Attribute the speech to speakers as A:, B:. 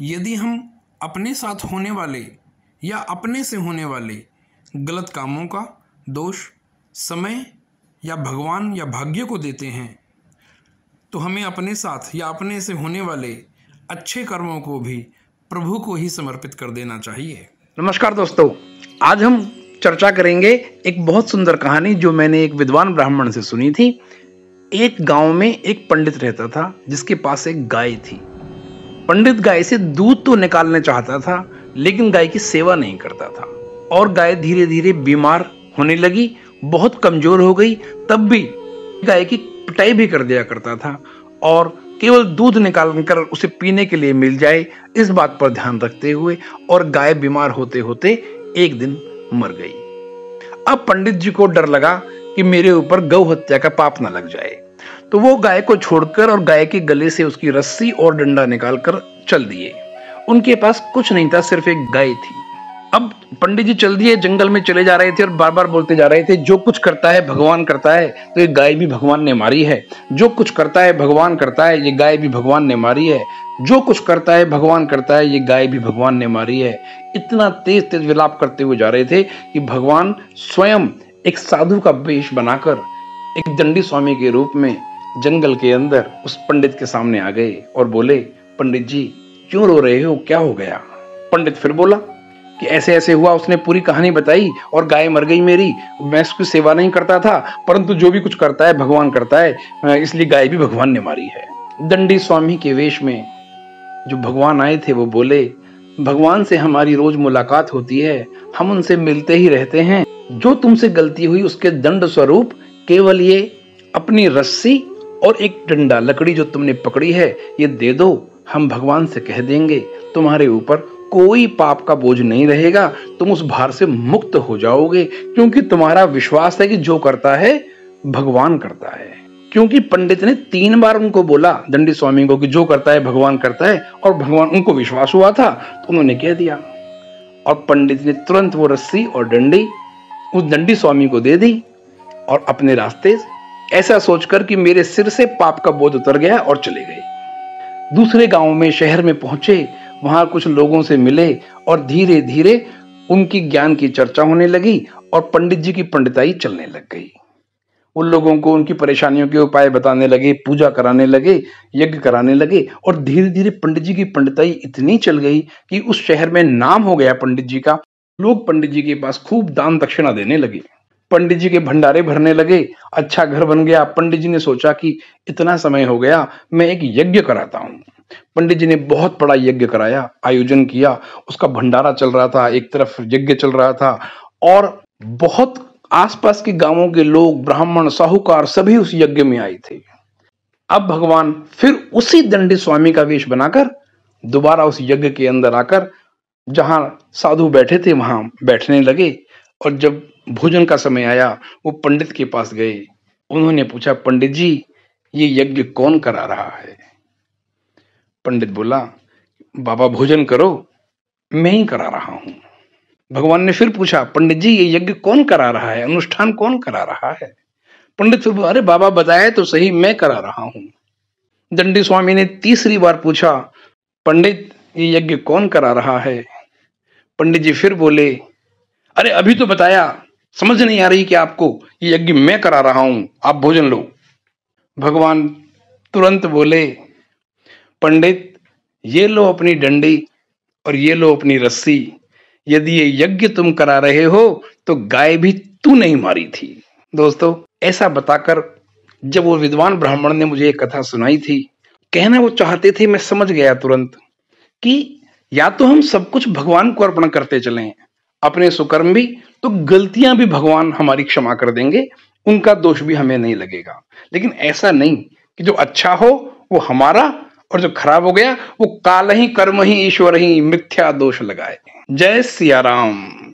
A: यदि हम अपने साथ होने वाले या अपने से होने वाले गलत कामों का दोष, समय या भगवान या भाग्य को देते हैं तो हमें अपने साथ या अपने से होने वाले अच्छे कर्मों को भी प्रभु को ही समर्पित कर देना चाहिए।
B: नमस्कार दोस्तों, आज हम चर्चा करेंगे एक बहुत सुंदर कहानी जो मैंने एक विद्वान ब्राह्मण से सुनी थी। एक गाँव में एक पंडित रहता था जिसके पास एक गाय थी। पंडित गाय से दूध तो निकालने चाहता था, लेकिन गाय की सेवा नहीं करता था। और गाय धीरे धीरे बीमार होने लगी, बहुत कमज़ोर हो गई, तब भी गाय की पिटाई भी कर दिया करता था। और केवल दूध निकाल कर उसे पीने के लिए मिल जाए, इस बात पर ध्यान रखते हुए और गाय बीमार होते होते एक दिन मर गई। अब पंडित जी को डर लगा कि मेरे ऊपर गौ हत्या का पाप न लग जाए। तो वो गाय को छोड़कर और गाय के गले से उसकी रस्सी और डंडा निकालकर चल दिए। उनके पास कुछ नहीं था, सिर्फ़ एक गाय थी। अब पंडित जी चल दिए, जंगल में चले जा रहे थे और बार बार बोलते जा रहे थे, जो कुछ करता है, भगवान करता है। तो ये गाय भी भगवान ने मारी है। जो कुछ करता है, भगवान करता है। ये गाय भी भगवान ने मारी है। जो कुछ करता है, भगवान करता है। ये गाय भी भगवान ने मारी है। इतना तेज तेज विलाप करते हुए जा रहे थे कि भगवान स्वयं एक साधु का वेश बनाकर एक दंडी स्वामी के रूप में जंगल के अंदर उस पंडित के सामने आ गए और बोले, पंडित जी, क्यों रो रहे हो? क्या हो गया? पंडित फिर बोला कि, ऐसे ऐसे हुआ, उसने पूरी कहानी बताई और गाय मर गई मेरी। मैं उसकी सेवा नहीं करता था, परंतु जो भी कुछ करता है, भगवान करता है इसलिए गाय भी भगवान ने मारी है। दंडी स्वामी के वेश में जो भगवान आए थे, वो बोले, भगवान से हमारी रोज मुलाकात होती है। हम उनसे मिलते ही रहते हैं। जो तुमसे गलती हुई, उसके दंड स्वरूप केवल ये अपनी रस्सी और एक डंडा लकड़ी जो तुमने पकड़ी है, ये दे दो। हम भगवान से कह देंगे, तुम्हारे ऊपर कोई पाप का बोझ नहीं रहेगा। तुम उस भार से मुक्त हो जाओगे, क्योंकि तुम्हारा विश्वास है कि जो करता है, भगवान करता है। क्योंकि पंडित ने तीन बार उनको बोला, दंडी स्वामी को कि जो करता है, भगवान करता है, और भगवान उनको विश्वास हुआ था तो उन्होंने कह दिया। और पंडित ने तुरंत वो रस्सी और डंडी उस दंडी स्वामी को दे दी, और अपने रास्ते ऐसा सोचकर कि मेरे सिर से पाप का बोझ उतर गया और चले गए दूसरे गाँव में, शहर में पहुँचे, वहाँ कुछ लोगों से मिले और धीरे धीरे उनकी ज्ञान की चर्चा होने लगी और पंडित जी की पंडिताई चलने लग गई। उन लोगों को उनकी परेशानियों के उपाय बताने लगे, पूजा कराने लगे, यज्ञ कराने लगे और धीरे धीरे पंडित जी की पंडिताई इतनी चल गई कि उस शहर में नाम हो गया पंडित जी का। लोग पंडित जी के पास खूब दान दक्षिणा देने लगे। पंडित जी के भंडारे भरने लगे। अच्छा घर बन गया। पंडित जी ने सोचा कि इतना समय हो गया, मैं एक यज्ञ कराता हूँ। पंडित जी ने बहुत बड़ा यज्ञ कराया, आयोजन किया। उसका भंडारा चल रहा था, एक तरफ़ यज्ञ चल रहा था और बहुत आसपास के गाँवों के लोग, ब्राह्मण, साहूकार सभी उस यज्ञ में आए थे। अब भगवान फिर उसी दंडी स्वामी का वेश बनाकर दोबारा उस यज्ञ के अंदर आकर, जहाँ साधु बैठे थे, वहाँ बैठने लगे और जब भोजन का समय आया, वो पंडित के पास गए। उन्होंने पूछा, पंडित जी, ये यज्ञ कौन करा रहा है? पंडित बोला, बाबा, भोजन करो, मैं ही करा रहा हूँ। भगवान ने फिर पूछा, पंडित जी, ये यज्ञ कौन करा रहा है? अनुष्ठान कौन करा रहा है? पंडित फिर अरे बाबा बताए तो सही, मैं करा रहा हूँ। दंडी स्वामी ने तीसरी बार पूछा, पंडित, ये यज्ञ कौन करा रहा है? पंडित जी फिर बोले, अरे, अभी तो बताया समझ नहीं आ रही कि आपको ये यज्ञ मैं करा रहा हूँ, आप भोजन लो। भगवान तुरंत बोले, पंडित, ये लो अपनी डंडी और ये लो अपनी रस्सी। यदि ये यज्ञ तुम करा रहे हो तो गाय भी तू नहीं मारी थी। दोस्तों, ऐसा बताकर जब वो विद्वान ब्राह्मण ने मुझे कथा सुनाई थी, कहना वो चाहते थे, मैं समझ गया तुरंत कि या तो हम सब कुछ भगवान को अर्पण करते चले अपने सुकर्म भी तो गलतियाँ भी भगवान हमारी क्षमा कर देंगे, उनका दोष भी हमें नहीं लगेगा। लेकिन ऐसा नहीं कि जो अच्छा हो, वो हमारा, और जो खराब हो गया, वो काल ही, कर्म ही, ईश्वर ही मिथ्या दोष लगाए। जय सिया राम